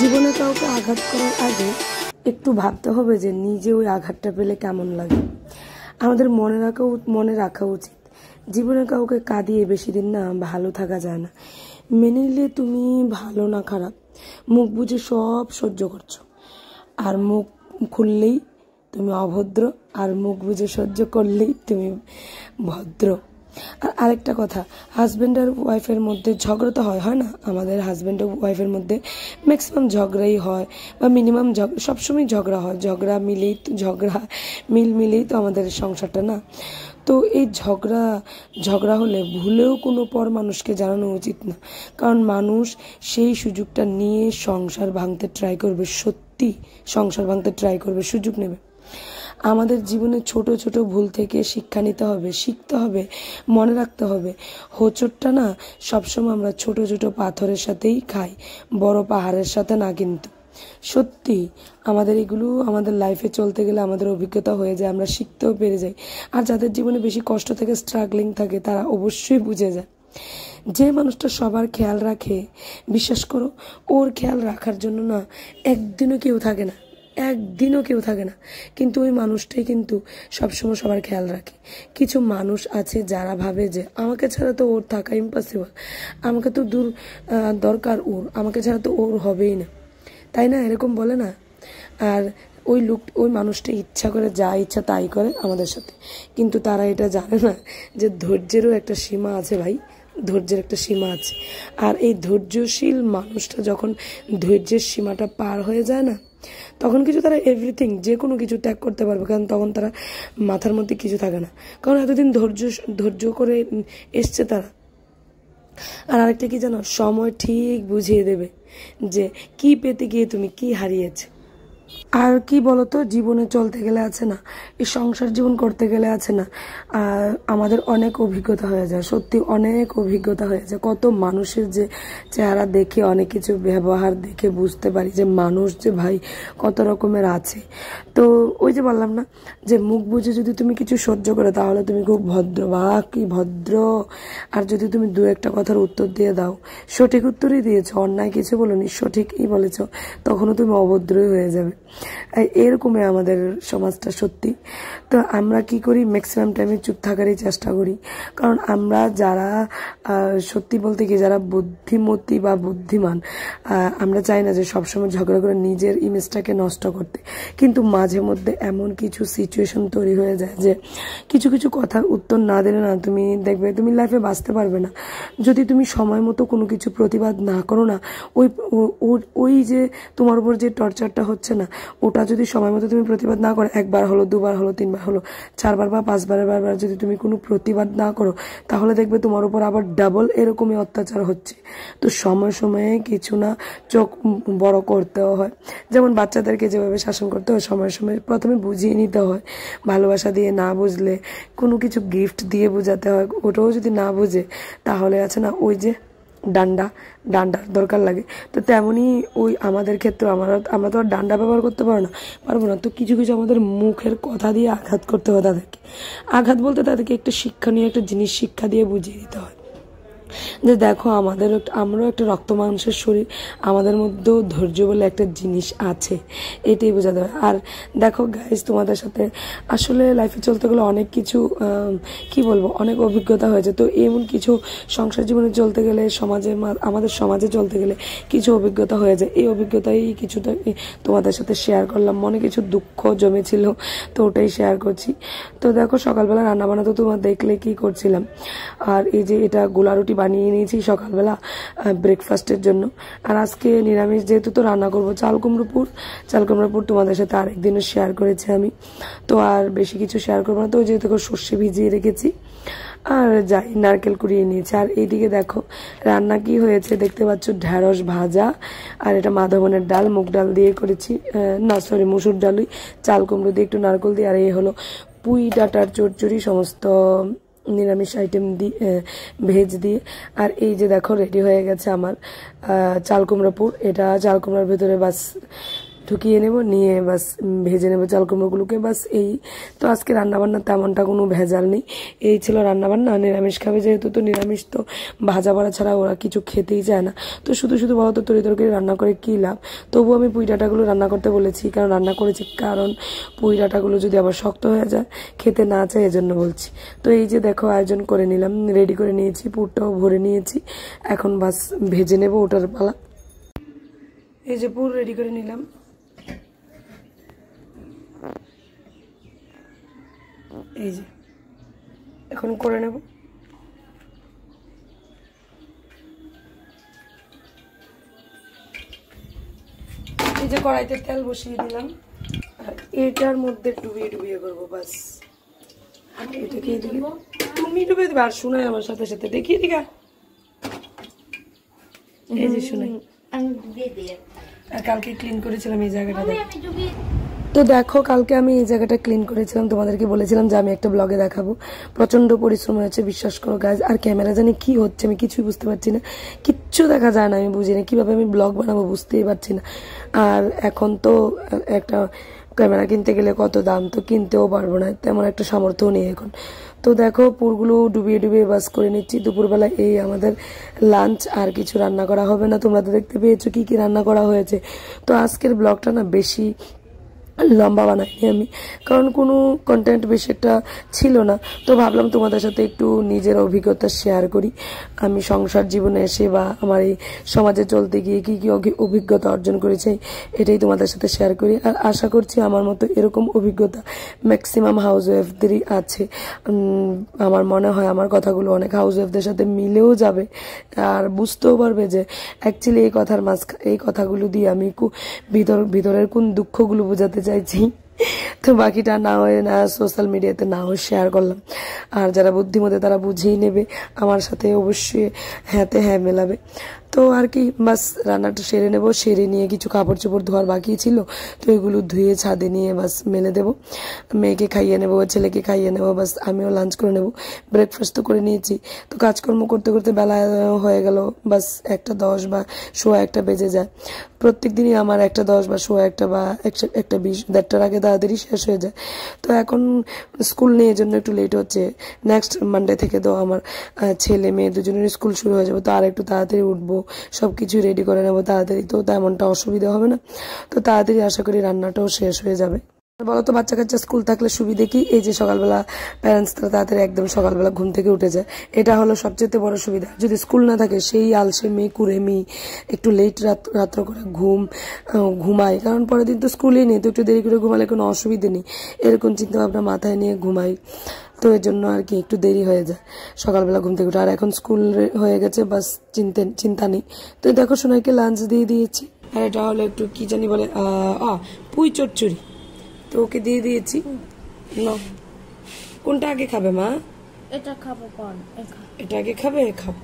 জীবনে কাউকে আঘাত করার আগে একটু ভাবতে হবে যে নিজে ওই আঘাতটা পেলে কেমন লাগে। আমাদের মনে রাখা মনে রাখা উচিত। জীবনে কাউকে কাঁদিয়ে বেশি দিন না ভালো থাকা যায় না। মেনে নিলে তুমি ভালো না খারাপ। মুখ বুঝে সব সহ্য করছ। আর মুখ খুললেই তুমি অভদ্র, আর মুখ বুঝে সহ্য করলেই তুমি ভদ্র। আর আরেকটা কথা হাজব্যান্ড আর ওয়াইফের মধ্যে ঝগড়া তো হয় হয় না? আমাদের হাজব্যান্ড ওয়াইফের মধ্যে ম্যাক্সিমাম ঝগড়াই হয় বা মিনিমাম সবসময় ঝগড়া হয়। ঝগড়া মিলেই তো ঝগড়া, মিল মিলেই তো আমাদের সংসারটা, না? তো এই ঝগড়া ঝগড়া হলে ভুলেও কোনো পর মানুষকে জানানো উচিত না। কারণ মানুষ সেই সুযোগটা নিয়ে সংসার ভাঙতে ট্রাই করবে, সত্যি সংসার ভাঙতে ট্রাই করবে, সুযোগ নেবে। আমাদের জীবনে ছোট ছোট ভুল থেকে শিক্ষা নিতে হবে, শিখতে হবে, মনে রাখতে হবে। হোঁচটটা না সবসময় আমরা ছোট ছোট পাথরের সাথেই খাই, বড় পাহাড়ের সাথে না কিন্তু। সত্যি, আমাদের এগুলো আমাদের লাইফে চলতে গেলে আমাদের অভিজ্ঞতা হয়ে যায়, আমরা শিখতেও পেরে যাই। আর যাদের জীবনে বেশি কষ্ট থেকে স্ট্রাগলিং থাকে, তারা অবশ্যই বুঝে যায়। যে মানুষটা সবার খেয়াল রাখে, বিশ্বাস করো, ওর খেয়াল রাখার জন্য না একদিনও কেউ থাকে না। একদিনও কেউ থাকে না। কিন্তু ওই মানুষটাই কিন্তু সবসময় সবার খেয়াল রাখে। কিছু মানুষ আছে যারা ভাবে যে, আমাকে ছাড়া তো ওর থাকা ইম্পসিবল আমাকে তো দূর দরকার ওর। আমাকে ছাড়া তো ওর হবেই না। তাই না? এরকম বলে না? আর ওই লোক, ওই মানুষটা ইচ্ছা করে যা ইচ্ছা তাই করে আমাদের সাথে। কিন্তু তারা এটা জানে না যে ধৈর্যেরও একটা সীমা আছে ভাই। ধৈর্যের একটা সীমা আছে। আর এই ধৈর্যশীল মানুষটা যখন ধৈর্যের সীমাটা পার হয়ে যায় না তখন কিছু তারা এভরিথিং যে কোনো কিছু ত্যাগ করতে পারবে, কারণ তখন তারা মাথার মধ্যে কিছু থাকে না। কারণ এতদিন ধৈর্য ধৈর্য করে এসছে তারা। আর আরেকটা কি জানো? সময় ঠিক বুঝিয়ে দেবে যে কি পেতে গিয়ে তুমি কি হারিয়েছো। আর কি বলতো, জীবনে চলতে গেলে আছে না, এই সংসার জীবন করতে গেলে আছে না আমাদের অনেক অভিজ্ঞতা হয়ে যায়, সত্যি অনেক অভিজ্ঞতা হয়ে যায়। কত মানুষের যে চেহারা দেখে, অনেক কিছু ব্যবহার দেখে বুঝতে পারি যে মানুষ যে ভাই কত রকমের আছে। তো ওই যে বললাম না, যে মুখ বুঝে যদি তুমি কিছু সহ্য করে, তাহলে তুমি খুব ভদ্র, বা কি ভদ্র। আর যদি তুমি দু একটা কথার উত্তর দিয়ে দাও, সঠিক উত্তরই দিয়েছ, অন্যায় কিছু বলোনি, সঠিকই বলেছ, তখনও তুমি অভদ্রই হয়ে যাবে। এরকমই আমাদের সমাজটা সত্যি। তো আমরা কি করি? ম্যাক্সিমাম টাইমে চুপ থাকারই চেষ্টা করি। কারণ আমরা যারা সত্যি বলতে কি, যারা বুদ্ধিমতী বা বুদ্ধিমান আমরা চাই না যে সবসময় ঝগড়া করে নিজের ইমেজটাকে নষ্ট করতে। কিন্তু মাঝে মধ্যে এমন কিছু সিচুয়েশন তৈরি হয়ে যায় যে, কিছু কিছু কথার উত্তর না দিলে না তুমি দেখবে, তুমি লাইফে বাঁচতে পারবে না। যদি তুমি সময় মতো কোনো কিছু প্রতিবাদ না করো না, ওই ওই যে তোমার উপর যে টর্চারটা হচ্ছে না ওটা যদি সময় মতো তুমি প্রতিবাদ না করো, একবার হলো, দুবার হলো, তিনবার হলো, চারবার বা পাঁচবারের বারবার যদি তুমি কোনো প্রতিবাদ না করো, তাহলে দেখবে তোমার উপর আবার ডাবল এরকমই অত্যাচার হচ্ছে। তো সময় সময়ে কিছু না চোখ বড় করতেও হয়। যেমন বাচ্চাদেরকে যেভাবে শাসন করতে হয়, সময় সময় প্রথমে বুঝিয়ে নিতে হয়। ভালোবাসা দিয়ে না বুঝলে, কোনো কিছু গিফট দিয়ে বোঝাতে হয়, ওটাও যদি না বুঝে, তাহলে আছে না, ওই যে ডান্ডা ডান্ডার দরকার লাগে। তো তেমনই ওই আমাদের ক্ষেত্রে আমরা আমরা তো আর ডান্ডা ব্যবহার করতে পারব না পারব না। তো কিছু কিছু আমাদের মুখের কথা দিয়ে আঘাত করতে হয় তাদেরকে। আঘাত বলতে তাদেরকে একটা শিক্ষা নিয়ে একটা জিনিস শিক্ষা দিয়ে বুঝিয়ে দিতে হয়। যে দেখো, আমাদের আমরাও একটা রক্ত মাংসের শরীর, আমাদের মধ্যেও ধৈর্য বলে একটা জিনিস আছে। এটাই বোঝাতে হবে আর দেখো গাইজ তোমাদের সাথে আসলে লাইফে চলতে গেলে অনেক কিছু কি বলব, অনেক অভিজ্ঞতা হয়েছে। তো এমন কিছু সংসার জীবনে চলতে গেলে, সমাজে আমাদের সমাজে চলতে গেলে কিছু অভিজ্ঞতা হয়ে যায় এই অভিজ্ঞতাই কিছুটা তোমাদের সাথে শেয়ার করলাম। মনে কিছু দুঃখ জমেছিল, তো ওটাই শেয়ার করছি। তো দেখো, সকালবেলা রান্না বান্না তো তোমার দেখলে কি করছিলাম। আর এই যে এটা গোলা রুটি বানিয়ে নিয়েছি সকালবেলা ব্রেকফাস্টের জন্য। আর আজকে নিরামিষ যেহেতু, তো রান্না করব চাল কুমড়োপুর। চাল কুমড়োপুর তোমাদের সাথে আরেকদিনও শেয়ার করেছি আমি। তো আর বেশি কিছু শেয়ার করব না। তো যেহেতু সর্ষে ভিজিয়ে রেখেছি। আর যাই, নারকেল কুড়িয়ে নিয়েছি। আর এইদিকে দেখো, রান্না কি হয়েছে দেখতে পাচ্ছ? ঢ্যাঁড়স ভাজা। আর এটা মাধবনের ডাল, মুগ ডাল দিয়ে করেছি। না সরি মুসুর ডালই। চাল কুমড়ো দিয়ে একটু নারকেল দিয়ে। আর এই হলো পুঁই ডাটার চচ্চড়ি, সমস্ত নিরামিষ আইটেম দিয়ে ভেজ দিয়ে। আর এই যে দেখো রেডি হয়ে গেছে আমার চাল কুমড়া পুর এটা চাল কুমড়ার ভেতরে বাস ঠুকিয়ে নেব, নিয়ে বাস ভেজে নেব চাল কুমড়োগুলোকে বাস এই তো আজকে রান্নাবান্না তেমনটা কোনো ভেজাল নেই। এই ছিল রান্নাবান্না, নিরামিষ খাবে যেহেতু, তো নিরামিষ তো ভাজা বাড়া ছাড়া ওরা কিছু খেতেই চায় না। তো শুধু শুধু বলো তো, তরি তরকারি রান্না করে কী লাভ? তবু আমি পুঁই ডাঁটাগুলো রান্না করতে বলেছি, কারণ রান্না করেছি, কারণ পুঁই ডাঁটাগুলো যদি আবার শক্ত হয়ে যায়, খেতে না চায়, এজন্য বলছি। তো এই যে দেখো, আয়োজন করে নিলাম, রেডি করে নিয়েছি, পুরটাও ভরে নিয়েছি। এখন বাস ভেজে নেব ওটার পালা। এই যে পুর রেডি করে নিলাম। এই যে এখন করে নেব। এই যে কড়াইতে তেল বসিয়ে দিলাম। আর এটার মধ্যে ডুবিয়ে ডুবিয়ে করব বাস। এটাকে তুমি ডুবে দেবে আর শোনাই আমার সাথে সাথে। দেখিয়ে দিঘা এই যে শোনাই। আমি ডুবিয়ে দিই আর কালকে ক্লিন করেছিলাম এই জায়গাটা তো দেখো, কালকে আমি এই জায়গাটা ক্লিন করেছিলাম। তোমাদেরকে বলেছিলাম যে আমি একটা ব্লগে দেখাবো। প্রচণ্ড পরিশ্রম হয়েছে বিশ্বাস করো গাছ আর ক্যামেরা জানি কি হচ্ছে, আমি কিছুই বুঝতে পারছি না। কিচ্ছু দেখা যায় না, আমি বুঝি না। কীভাবে আমি ব্লগ বানাবো বুঝতেই পারছি না। আর এখন তো একটা ক্যামেরা কিনতে গেলে কত দাম? তো কিনতেও পারব না, তেমন একটা সামর্থ্যও নেই এখন। তো দেখো, পুরগুলো ডুবিয়ে ডুবিয়ে বাস করে নিচ্ছি। দুপুরবেলা এই আমাদের লাঞ্চ আর কিছু রান্না করা হবে না। তোমরা তো দেখতে পেয়েছ কি কি রান্না করা হয়েছে। তো আজকের ব্লগটা না বেশি লম্বা বানাইনি আমি। কারণ কোনো কন্টেন্ট বেশি একটা ছিল না। তো ভাবলাম তোমাদের সাথে একটু নিজের অভিজ্ঞতা শেয়ার করি। আমি সংসার জীবনে এসে বা আমার এই সমাজে চলতে গিয়ে কি কি অভি- অভিজ্ঞতা অর্জন করেছি, এটাই তোমাদের সাথে শেয়ার করি। আর আশা করছি আমার মতো এরকম অভিজ্ঞতা ম্যাক্সিমাম হাউস ওয়াইফদেরই আছে আমার মনে হয় আমার কথাগুলো অনেক হাউস ওয়াইফদের সাথে মিলেও যাবে। আর বুঝতেও পারবে যে অ্যাকচুয়ালি এই কথার মাঝ এই কথাগুলো দিয়ে আমি ভিতর ভিতরের কোন দুঃখগুলো বোঝাতে চাইছি। তো বাকিটা না হয়ে, না সোশ্যাল মিডিয়াতে না হয়ে শেয়ার করলাম। আর যারা বুদ্ধিমতে তারা বুঝেই নেবে। আমার সাথে অবশ্যই হ্যাঁতে হ্যাঁ মেলাবে। তো আর কি, বাস রান্নাটা সেরে নেব, সেরে নিয়ে কিছু কাপড় চোপড় ধোয়ার বাকি ছিল, তো এগুলো ধুয়ে ছাদে নিয়ে বাস মেলে দেব। মেয়েকে খাইয়ে নেব, ছেলেকে খাইয়ে নেব, বাস আমিও লাঞ্চ করে নেব। ব্রেকফাস্ট তো করে নিয়েছি। তো কাজকর্ম করতে করতে বেলা হয়ে গেল, বাস একটা দশ বা সোয়া একটা বেজে যায়। প্রত্যেক দিনই আমার একটা দশ বা সোয়া একটা বা একটা- বিশ, দেড়টার আগে তাড়াতাড়ি শেষ হয়ে যায়। তো এখন স্কুল নিয়ে জন্য একটু লেট হচ্ছে। নেক্সট মানডে থেকে তো আমার ছেলে মেয়ে দুজনের স্কুল শুরু হয়ে যাবে, তো আর একটু তাড়াতাড়ি উঠবো। সব কিছু রেডি করে নেব তাড়াতাড়ি। তো তেমনটা অসুবিধা হবে না। তো তাড়াতাড়ি আশা করি রান্নাটাও শেষ হয়ে যাবে। বলো তো বাচ্চা কাচ্চা স্কুল থাকলে সুবিধে কি? এই যে সকালবেলা প্যারেন্টসরা তাড়াতাড়ি একদম সকালবেলা ঘুম থেকে উঠে যায়। এটা হলো সবচেয়ে বড় সুবিধা। যদি স্কুল না থাকে, সেই আলসে মেয়ে কুড়েমি একটু লেট রাত রাত্র করে ঘুম ঘুমাই কারণ পরের দিন তো স্কুলেই নেই, তো একটু দেরি করে ঘুমালে কোনো অসুবিধে নেই। এরকম চিন্তা ভাবনা মাথায় নিয়ে ঘুমাই। তো এর জন্য আর কি একটু দেরি হয়ে যায়। সকালবেলা ঘুম থেকে উঠে আর এখন স্কুল হয়ে গেছে বাস চিন্তা চিন্তা নেই। তো দেখো সোনাইকে লাঞ্চ দিয়ে দিয়েছি। আর এটা হলো একটু কি জানি বলে আহ, পুই চচ্চড়ি। তো ওকে দিয়ে দিয়েছি। কোনটা আগে খাবে মা? এটা খাব এটা আগে খাবে? খাও